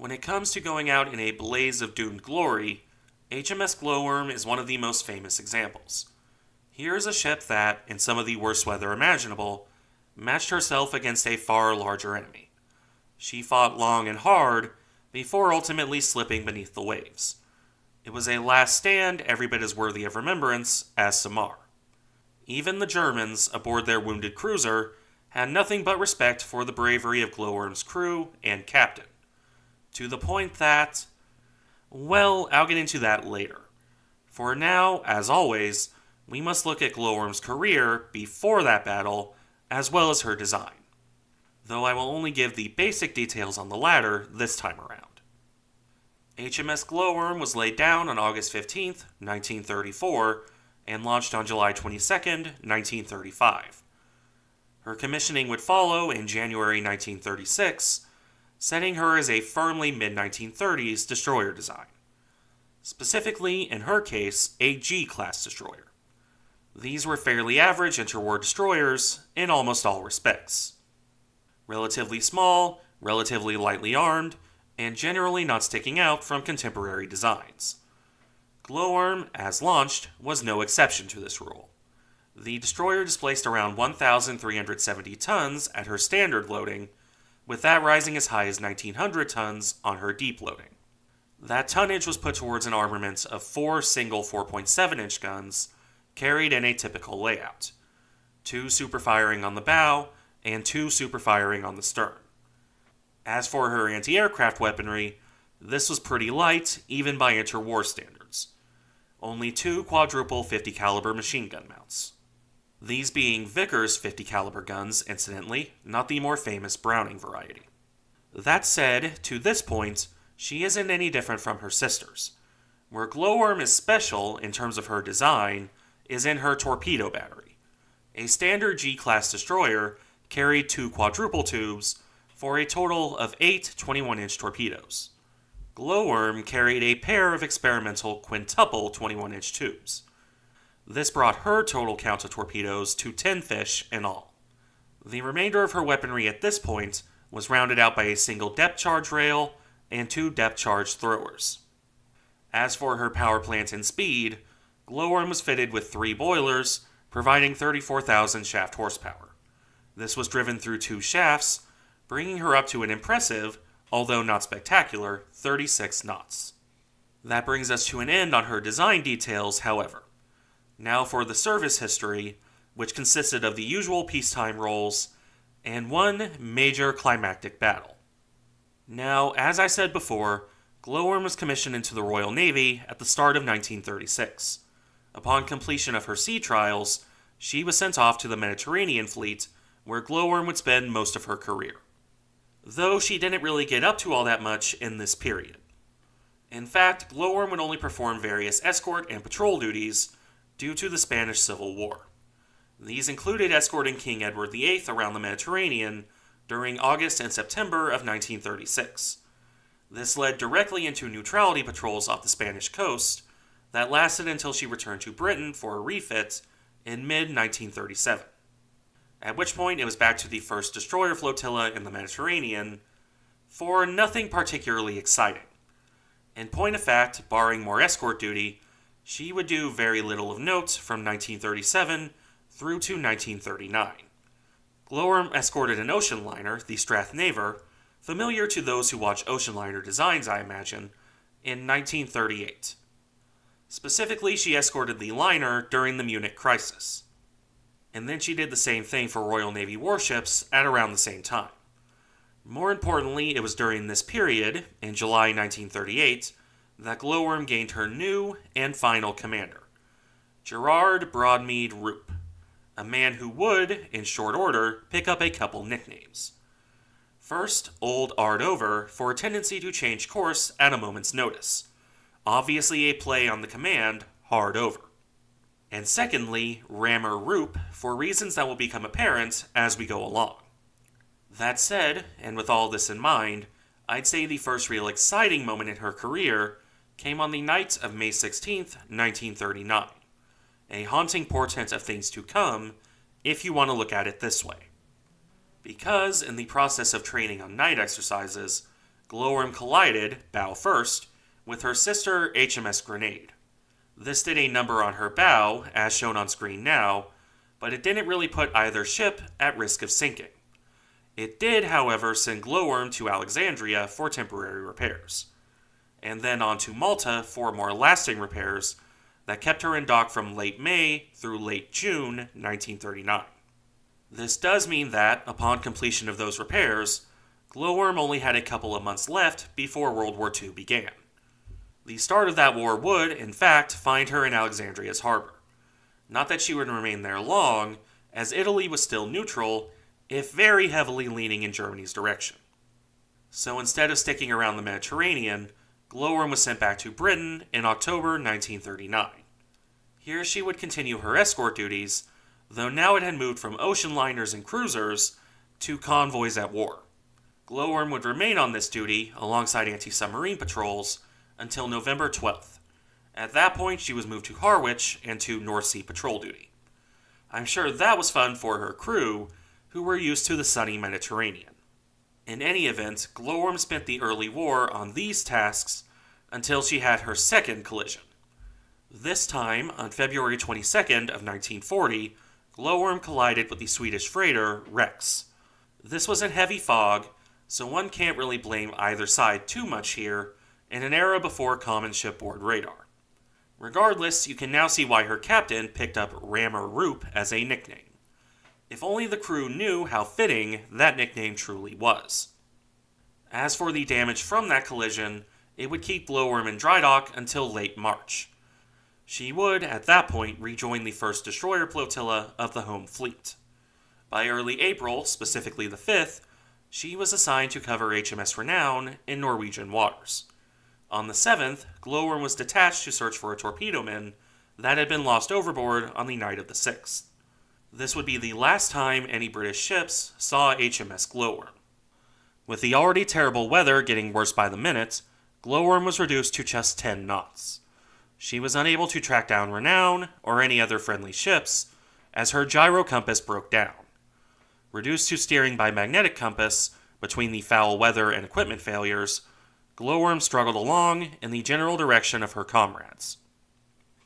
When it comes to going out in a blaze of doomed glory, HMS Glowworm is one of the most famous examples. Here is a ship that, in some of the worst weather imaginable, matched herself against a far larger enemy. She fought long and hard before ultimately slipping beneath the waves. It was a last stand every bit as worthy of remembrance as Samar. Even the Germans, aboard their wounded cruiser, had nothing but respect for the bravery of Glowworm's crew and captain. To the point that, well, I'll get into that later. For now, as always, we must look at Glowworm's career before that battle, as well as her design. Though I will only give the basic details on the latter this time around. HMS Glowworm was laid down on August 15, 1934, and launched on July 22, 1935. Her commissioning would follow in January 1936, setting her as a firmly mid 1930s destroyer design. Specifically, in her case, a G class destroyer. These were fairly average interwar destroyers in almost all respects. Relatively small, relatively lightly armed, and generally not sticking out from contemporary designs. Glowworm, as launched, was no exception to this rule. The destroyer displaced around 1,370 tons at her standard loading, with that rising as high as 1,900 tons on her deep loading. That tonnage was put towards an armament of four single 4.7 inch guns, carried in a typical layout two super firing on the bow and two super firing on the stern. As for her anti aircraft weaponry, this was pretty light, even by interwar standards. Only two quadruple 50 caliber machine gun mounts. These being Vickers 50 caliber guns, incidentally, not the more famous Browning variety. That said, to this point, she isn't any different from her sisters. Where Glowworm is special in terms of her design is in her torpedo battery. A standard G class destroyer carried two quadruple tubes for a total of eight 21 inch torpedoes. Glowworm carried a pair of experimental quintuple 21 inch tubes. This brought her total count of torpedoes to 10 fish in all. The remainder of her weaponry at this point was rounded out by a single depth charge rail and two depth charge throwers. As for her power plant and speed, Glowworm was fitted with three boilers, providing 34,000 shaft horsepower. This was driven through two shafts bringing her up to an impressive, although not spectacular, 36 knots. That brings us to an end on her design details, however. Now for the service history, which consisted of the usual peacetime roles and one major climactic battle. Now, as I said before, Glowworm was commissioned into the Royal Navy at the start of 1936. Upon completion of her sea trials, she was sent off to the Mediterranean Fleet, where Glowworm would spend most of her career though she didn't really get up to all that much in this period. In fact, Glowworm would only perform various escort and patrol duties due to the Spanish Civil War. These included escorting King Edward VIII around the Mediterranean during August and September of 1936. This led directly into neutrality patrols off the Spanish coast that lasted until she returned to Britain for a refit in mid 1937 at which point it was back to the first destroyer flotilla in the Mediterranean for nothing particularly exciting. In point of fact, barring more escort duty, she would do very little of note from 1937 through to 1939. Glowworm escorted an ocean liner, the Strathnaver, familiar to those who watch ocean liner designs, I imagine, in 1938. Specifically, she escorted the liner during the Munich crisis and then she did the same thing for Royal Navy warships at around the same time. More importantly, it was during this period, in July 1938, that Glowworm gained her new and final commander, Gerard Broadmead Roope, a man who would, in short order, pick up a couple nicknames. First, Old Ardover for a tendency to change course at a moment's notice, obviously a play on the command Hard Over and secondly, Rammer Roope for reasons that will become apparent as we go along. That said, and with all this in mind, I'd say the first real exciting moment in her career came on the night of May 16, 1939. A haunting portent of things to come, if you want to look at it this way. Because, in the process of training on night exercises, Glowworm collided, bow first, with her sister HMS Grenade. This did a number on her bow, as shown on screen now, but it didn't really put either ship at risk of sinking. It did, however, send Glowworm to Alexandria for temporary repairs, and then on to Malta for more lasting repairs that kept her in dock from late May through late June 1939. This does mean that, upon completion of those repairs, Glowworm only had a couple of months left before World War II began. The start of that war would, in fact, find her in Alexandria's harbor. Not that she would remain there long, as Italy was still neutral, if very heavily leaning in Germany's direction. So instead of sticking around the Mediterranean, Glowworm was sent back to Britain in October 1939. Here she would continue her escort duties, though now it had moved from ocean liners and cruisers to convoys at war. Glowworm would remain on this duty alongside anti submarine patrols until November 12th. At that point, she was moved to Harwich and to North Sea patrol duty. I'm sure that was fun for her crew, who were used to the sunny Mediterranean. In any event, Glowworm spent the early war on these tasks until she had her second collision. This time, on February 22nd of 1940, Glowworm collided with the Swedish freighter Rex. This was in heavy fog, so one can't really blame either side too much here in an era before common shipboard radar. Regardless, you can now see why her captain picked up Rammer Roope as a nickname. If only the crew knew how fitting that nickname truly was. As for the damage from that collision, it would keep Glowworm in dry dock until late March. She would, at that point, rejoin the first destroyer flotilla of the home fleet. By early April, specifically the 5th, she was assigned to cover HMS Renown in Norwegian waters. On the 7th, Glowworm was detached to search for a torpedoman that had been lost overboard on the night of the 6th. This would be the last time any British ships saw HMS Glowworm. With the already terrible weather getting worse by the minute, Glowworm was reduced to just 10 knots. She was unable to track down Renown or any other friendly ships, as her gyro compass broke down. Reduced to steering by magnetic compass between the foul weather and equipment failures, Glowworm struggled along in the general direction of her comrades.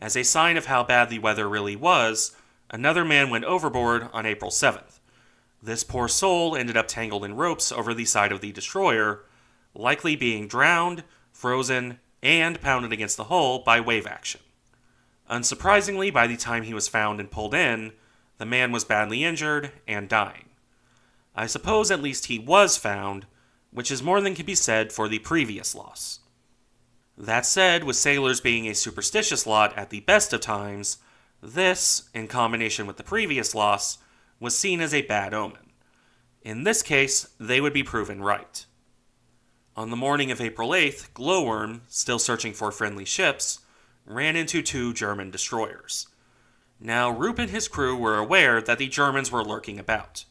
As a sign of how bad the weather really was, another man went overboard on April 7th. This poor soul ended up tangled in ropes over the side of the destroyer, likely being drowned, frozen, and pounded against the hull by wave action. Unsurprisingly, by the time he was found and pulled in, the man was badly injured and dying. I suppose at least he was found, which is more than can be said for the previous loss. That said, with sailors being a superstitious lot at the best of times, this, in combination with the previous loss, was seen as a bad omen. In this case, they would be proven right. On the morning of April 8th, Glowworm, still searching for friendly ships, ran into two German destroyers. Now, Roope and his crew were aware that the Germans were lurking about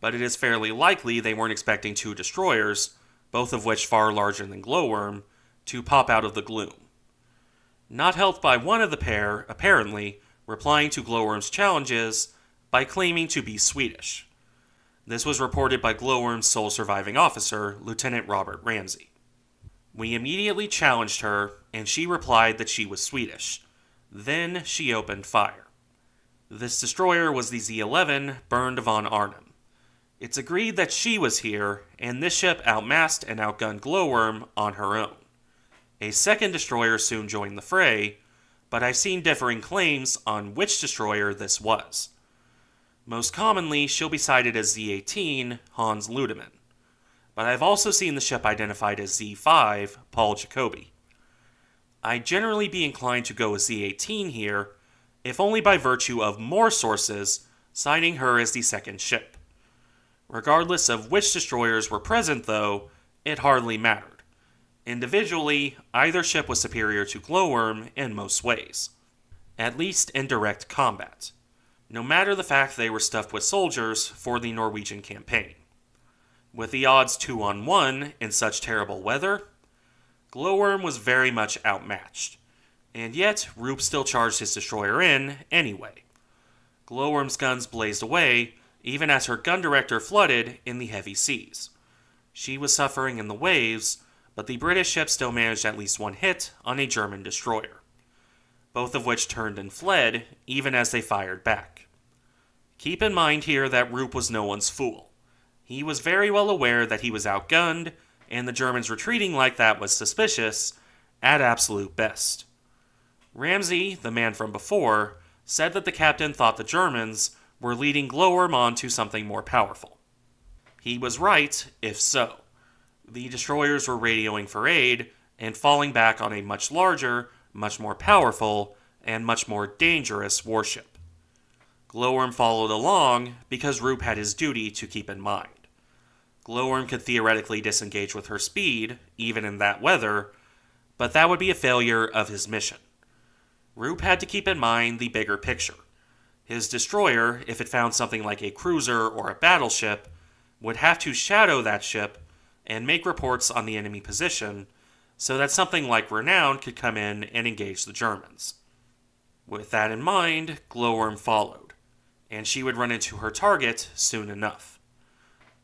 but it is fairly likely they weren't expecting two destroyers, both of which far larger than Glowworm, to pop out of the gloom. Not helped by one of the pair, apparently, replying to Glowworm's challenges by claiming to be Swedish. This was reported by Glowworm's sole surviving officer, Lieutenant Robert Ramsay. We immediately challenged her, and she replied that she was Swedish. Then she opened fire. This destroyer was the Z 11 Bernd von Arnim. It's agreed that she was here, and this ship outmassed and outgunned Glowworm on her own. A second destroyer soon joined the fray, but I've seen differing claims on which destroyer this was. Most commonly, she'll be cited as Z 18, Hans Ludemann. But I've also seen the ship identified as Z 5, Paul Jacobi. I'd generally be inclined to go with Z 18 here, if only by virtue of more sources citing her as the second ship. Regardless of which destroyers were present, though, it hardly mattered. Individually, either ship was superior to Glowworm in most ways, at least in direct combat, no matter the fact they were stuffed with soldiers for the Norwegian campaign. With the odds 2 on 1 in such terrible weather, Glowworm was very much outmatched, and yet Roope still charged his destroyer in anyway. Glowworm's guns blazed away, even as her gun director flooded in the heavy seas. She was suffering in the waves, but the British ship still managed at least one hit on a German destroyer, both of which turned and fled even as they fired back. Keep in mind here that Roope was no one's fool. He was very well aware that he was outgunned, and the Germans retreating like that was suspicious at absolute best. Ramsay, the man from before, said that the captain thought the Germans were leading Glowworm on to something more powerful. He was right, if so. The destroyers were radioing for aid and falling back on a much larger, much more powerful, and much more dangerous warship. Glowworm followed along because Roope had his duty to keep in mind. Glowworm could theoretically disengage with her speed, even in that weather, but that would be a failure of his mission. Roope had to keep in mind the bigger picture. His destroyer, if it found something like a cruiser or a battleship, would have to shadow that ship and make reports on the enemy position so that something like Renown could come in and engage the Germans. With that in mind, Glowworm followed, and she would run into her target soon enough.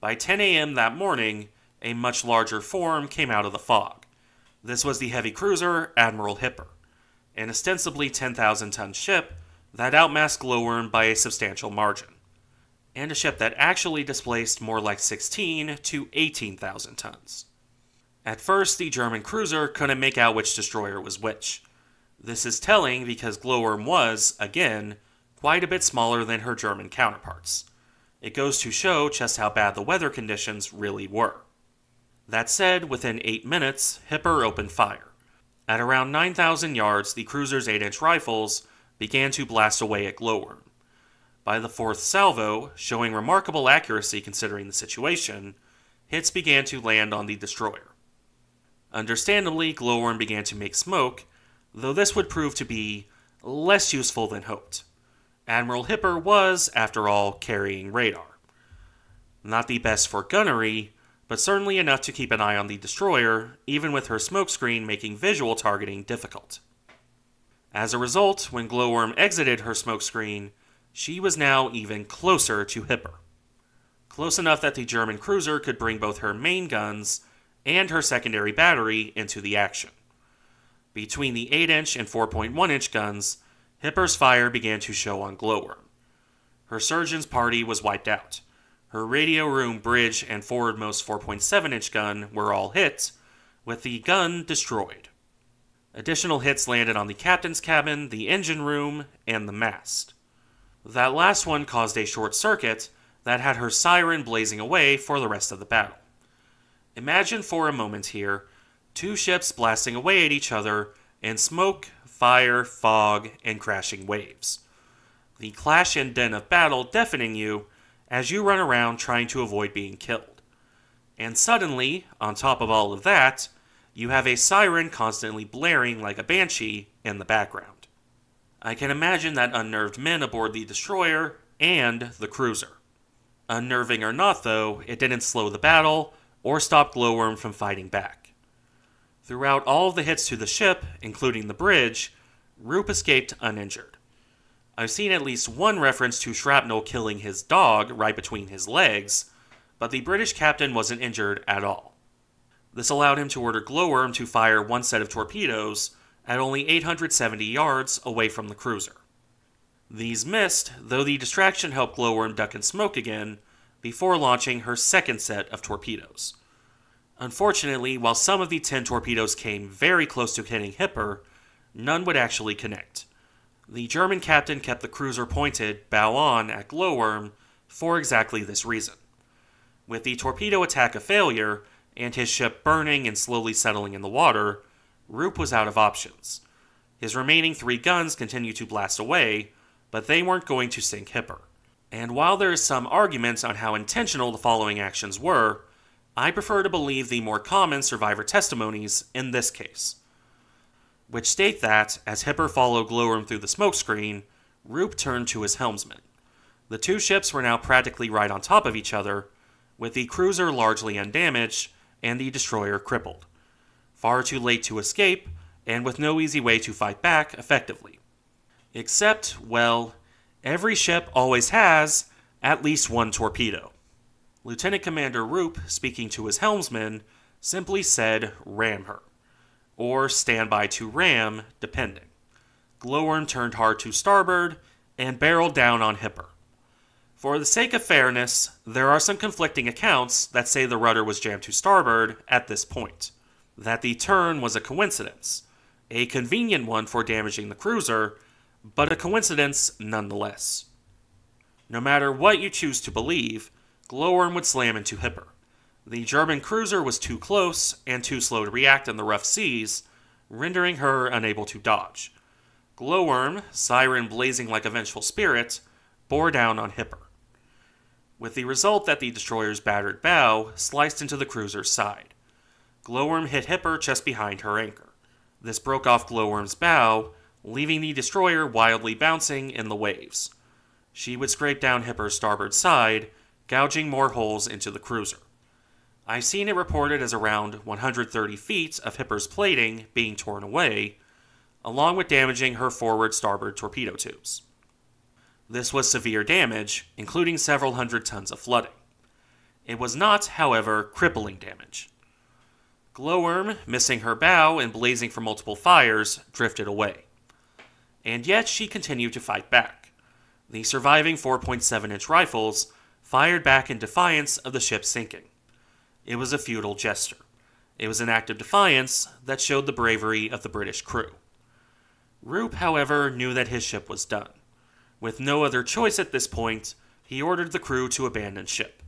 By 10 a.m. that morning, a much larger form came out of the fog. This was the heavy cruiser Admiral Hipper, an ostensibly 10,000 ton ship that outmassed Glowworm by a substantial margin and a ship that actually displaced more like 16 to 18,000 tons. At first, the German cruiser couldn't make out which destroyer was which. This is telling because Glowworm was, again, quite a bit smaller than her German counterparts. It goes to show just how bad the weather conditions really were. That said, within 8 minutes, Hipper opened fire. At around 9,000 yards, the cruiser's 8 inch rifles began to blast away at Glowworm. By the fourth salvo, showing remarkable accuracy considering the situation, hits began to land on the destroyer. Understandably, Glowworm began to make smoke, though this would prove to be less useful than hoped. Admiral Hipper was, after all, carrying radar. Not the best for gunnery, but certainly enough to keep an eye on the destroyer, even with her smokescreen making visual targeting difficult. As a result, when Glowworm exited her smokescreen, she was now even closer to Hipper. Close enough that the German cruiser could bring both her main guns and her secondary battery into the action. Between the 8 inch and 4.1 inch guns, Hipper's fire began to show on Glowworm. Her surgeon's party was wiped out. Her radio room, bridge, and forwardmost 4.7 inch gun were all hit, with the gun destroyed. Additional hits landed on the captain's cabin, the engine room, and the mast. That last one caused a short circuit that had her siren blazing away for the rest of the battle. Imagine for a moment here two ships blasting away at each other in smoke, fire, fog, and crashing waves. The clash and din of battle deafening you as you run around trying to avoid being killed. And suddenly, on top of all of that, you have a siren constantly blaring like a banshee in the background. I can imagine that unnerved men aboard the destroyer and the cruiser. Unnerving or not, though, it didn't slow the battle or stop Glowworm from fighting back. Throughout all of the hits to the ship, including the bridge, Roope escaped uninjured. I've seen at least one reference to shrapnel killing his dog right between his legs, but the British captain wasn't injured at all. This allowed him to order Glowworm to fire one set of torpedoes at only 870 yards away from the cruiser. These missed, though the distraction helped Glowworm duck and smoke again before launching her second set of torpedoes. Unfortunately, while some of the 10 torpedoes came very close to hitting Hipper, none would actually connect. The German captain kept the cruiser pointed bow on at Glowworm for exactly this reason. With the torpedo attack a failure, and his ship burning and slowly settling in the water, Roope was out of options. His remaining three guns continued to blast away, but they weren't going to sink Hipper. And while there is some argument on how intentional the following actions were, I prefer to believe the more common survivor testimonies in this case, which state that, as Hipper followed Glowworm through the smokescreen, Roope turned to his helmsman. The two ships were now practically right on top of each other, with the cruiser largely undamaged and the destroyer crippled far too late to escape, and with no easy way to fight back effectively. Except, well, every ship always has at least one torpedo. Lieutenant Commander Roope, speaking to his helmsman, simply said, Ram her, or stand by to ram, depending. Glowworm turned hard to starboard and barreled down on Hipper. For the sake of fairness, there are some conflicting accounts that say the rudder was jammed to starboard at this point, that the turn was a coincidence, a convenient one for damaging the cruiser, but a coincidence nonetheless. No matter what you choose to believe, Glowworm would slam into Hipper. The German cruiser was too close and too slow to react in the rough seas, rendering her unable to dodge. Glowworm, siren blazing like a vengeful spirit, bore down on Hipper with the result that the destroyer's battered bow sliced into the cruiser's side. Glowworm hit Hipper just behind her anchor. This broke off Glowworm's bow, leaving the destroyer wildly bouncing in the waves. She would scrape down Hipper's starboard side, gouging more holes into the cruiser. I've seen it reported as around 130 feet of Hipper's plating being torn away, along with damaging her forward starboard torpedo tubes. This was severe damage, including several hundred tons of flooding. It was not, however, crippling damage. Glowworm, missing her bow and blazing from multiple fires, drifted away. And yet she continued to fight back. The surviving 4.7 inch rifles fired back in defiance of the ship sinking. It was a futile gesture. It was an act of defiance that showed the bravery of the British crew. Roope, however, knew that his ship was done. With no other choice at this point, he ordered the crew to abandon ship.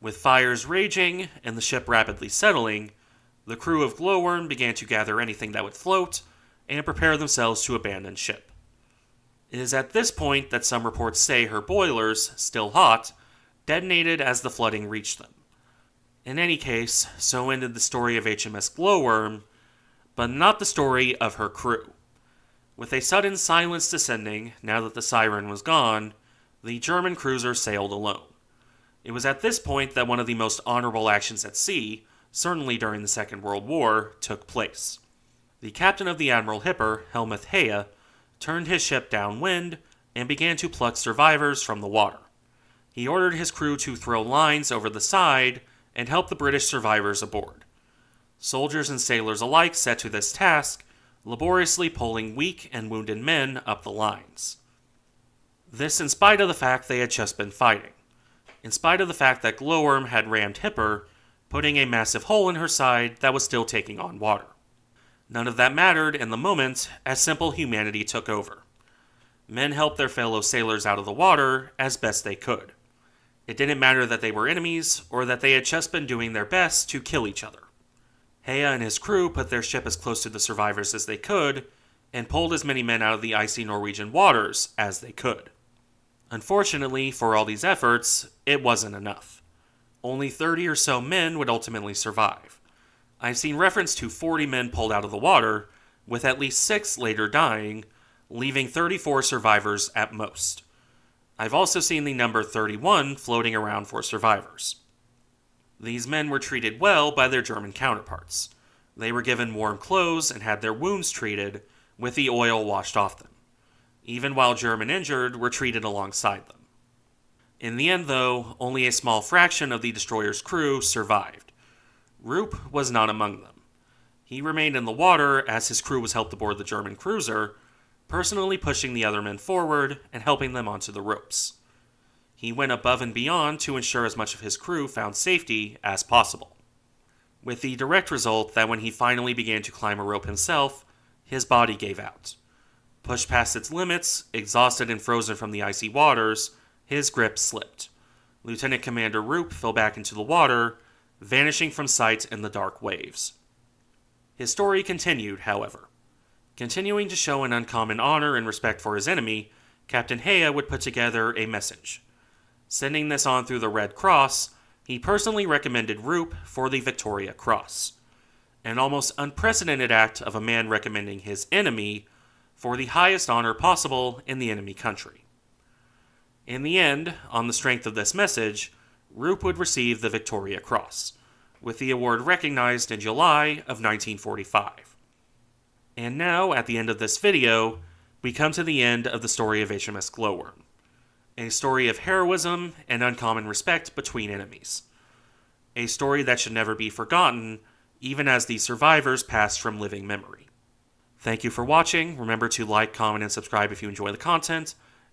With fires raging and the ship rapidly settling, the crew of Glowworm began to gather anything that would float and prepare themselves to abandon ship. It is at this point that some reports say her boilers, still hot, detonated as the flooding reached them. In any case, so ended the story of HMS Glowworm, but not the story of her crew. With a sudden silence descending, now that the siren was gone, the German cruiser sailed alone. It was at this point that one of the most honorable actions at sea, certainly during the Second World War, took place. The captain of the Admiral Hipper, Hellmuth Heye, turned his ship downwind and began to pluck survivors from the water. He ordered his crew to throw lines over the side and help the British survivors aboard. Soldiers and sailors alike set to this task laboriously pulling weak and wounded men up the lines. This in spite of the fact they had just been fighting, in spite of the fact that Glowworm had rammed Hipper, putting a massive hole in her side that was still taking on water. None of that mattered in the moment as simple humanity took over. Men helped their fellow sailors out of the water as best they could. It didn't matter that they were enemies or that they had just been doing their best to kill each other. Heye and his crew put their ship as close to the survivors as they could and pulled as many men out of the icy Norwegian waters as they could. Unfortunately, for all these efforts, it wasn't enough. Only 30 or so men would ultimately survive. I've seen reference to 40 men pulled out of the water, with at least 6 later dying, leaving 34 survivors at most. I've also seen the number 31 floating around for survivors. These men were treated well by their German counterparts. They were given warm clothes and had their wounds treated, with the oil washed off them. Even while German injured were treated alongside them. In the end, though, only a small fraction of the destroyer's crew survived. Roope was not among them. He remained in the water as his crew was helped aboard the German cruiser, personally pushing the other men forward and helping them onto the ropes. He went above and beyond to ensure as much of his crew found safety as possible. With the direct result that when he finally began to climb a rope himself, his body gave out. Pushed past its limits, exhausted and frozen from the icy waters, his grip slipped. Lieutenant Commander Roope fell back into the water, vanishing from sight in the dark waves. His story continued, however. Continuing to show an uncommon honor and respect for his enemy, Captain Heye would put together a message Sending this on through the Red Cross, he personally recommended Roope for the Victoria Cross. An almost unprecedented act of a man recommending his enemy for the highest honor possible in the enemy country. In the end, on the strength of this message, Roope would receive the Victoria Cross, with the award recognized in July of 1945. And now, at the end of this video, we come to the end of the story of HMS Glowworm a story of heroism and uncommon respect between enemies. a story that should never be forgotten, even as the survivors pass from living memory. Thank you for watching. Remember to like, comment, and subscribe if you enjoy the content,